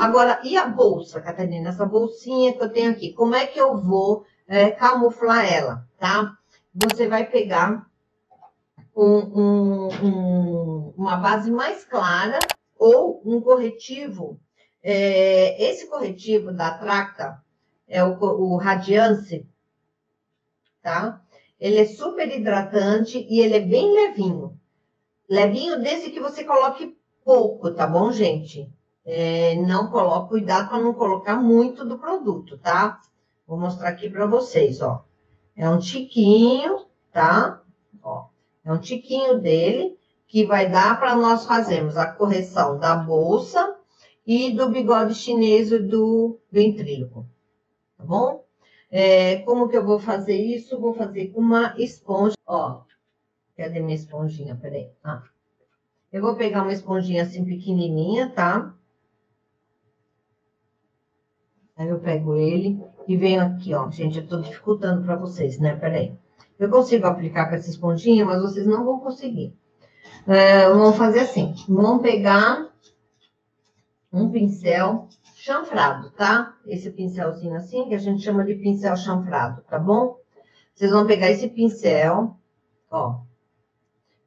Agora, e a bolsa, Catarina? Essa bolsinha que eu tenho aqui, como é que eu vou é, camuflar ela, tá? Você vai pegar um, um, um, uma base mais clara ou um corretivo. É, esse corretivo da Tracta é o, o Radiance, tá? Ele é super hidratante e ele é bem levinho. Levinho desde que você coloque pouco, tá bom, gente? É, não coloque, cuidado para não colocar muito do produto, tá? Vou mostrar aqui para vocês, ó. É um tiquinho, tá? Ó, é um tiquinho dele que vai dar para nós fazermos a correção da bolsa e do bigode chinês e do ventríloco, tá bom? É, como que eu vou fazer isso? Vou fazer com uma esponja, ó. Cadê minha esponjinha? Peraí. Ah. Eu vou pegar uma esponjinha assim pequenininha, tá? Aí eu pego ele e venho aqui, ó. Gente, eu tô dificultando para vocês, né? Peraí. Eu consigo aplicar com essa esponjinha, mas vocês não vão conseguir. É, vamos fazer assim. Vamos pegar um pincel chanfrado, tá? Esse pincelzinho assim, que a gente chama de pincel chanfrado, tá bom? Vocês vão pegar esse pincel, ó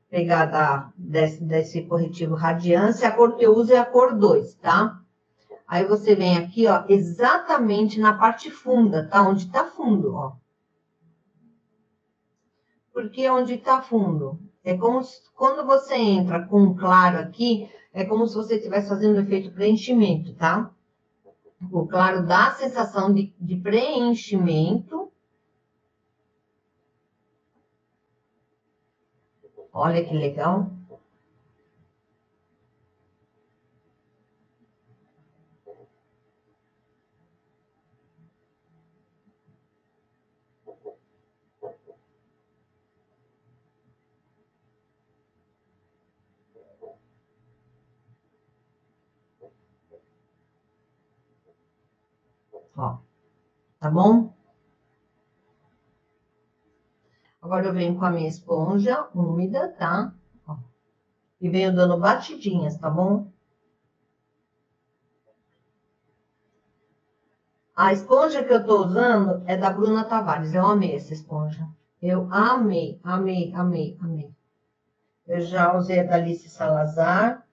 pegar da, desse, desse corretivo radiância, a cor que eu uso é a cor 2, tá? Aí você vem aqui, ó, exatamente na parte funda, tá? Onde tá fundo, ó. Porque onde tá fundo? É como se, quando você entra com um claro aqui, é como se você estivesse fazendo efeito preenchimento, tá? O claro dá a sensação de, de preenchimento, Olha que legal. Ó, tá bom? Agora eu venho com a minha esponja úmida, tá? Ó, e venho dando batidinhas, tá bom? A esponja que eu tô usando é da Bruna Tavares. Eu amei essa esponja. Eu amei, amei, amei, amei. Eu já usei a da Alice Salazar.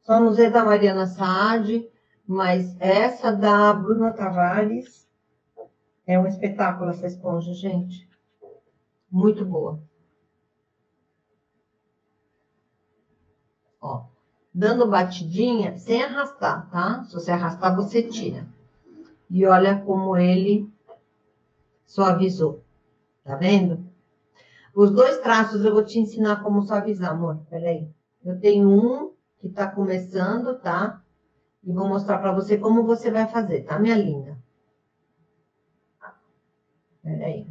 Só não usei da Mariana Saad. Mas essa da Bruna Tavares é um espetáculo essa esponja, gente. Muito boa. Ó, dando batidinha, sem arrastar, tá? Se você arrastar, você tira. E olha como ele suavizou. Tá vendo? Os dois traços eu vou te ensinar como suavizar, amor. Peraí. Eu tenho um que tá começando, tá? E vou mostrar pra você como você vai fazer, tá, minha linda? Peraí.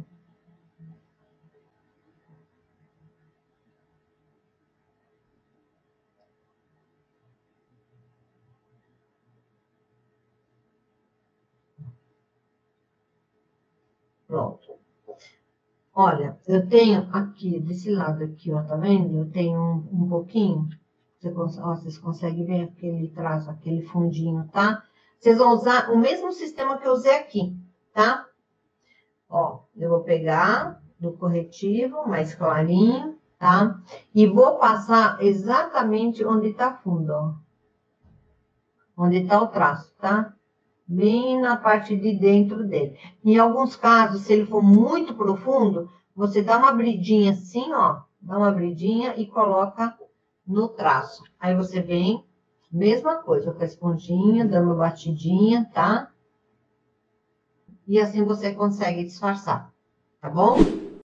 Pronto. Olha, eu tenho aqui, desse lado aqui, ó, tá vendo? Eu tenho um, um pouquinho. Vocês conseguem ver aquele traço, aquele fundinho, tá? Vocês vão usar o mesmo sistema que eu usei aqui, tá? Ó, eu vou pegar do corretivo, mais clarinho, tá? E vou passar exatamente onde tá fundo, ó. Onde tá o traço, tá? bem na parte de dentro dele. Em alguns casos, se ele for muito profundo, você dá uma abridinha assim, ó, dá uma abridinha e coloca no traço. Aí você vem, mesma coisa, com a esponjinha, dando uma batidinha, tá? E assim você consegue disfarçar, tá bom?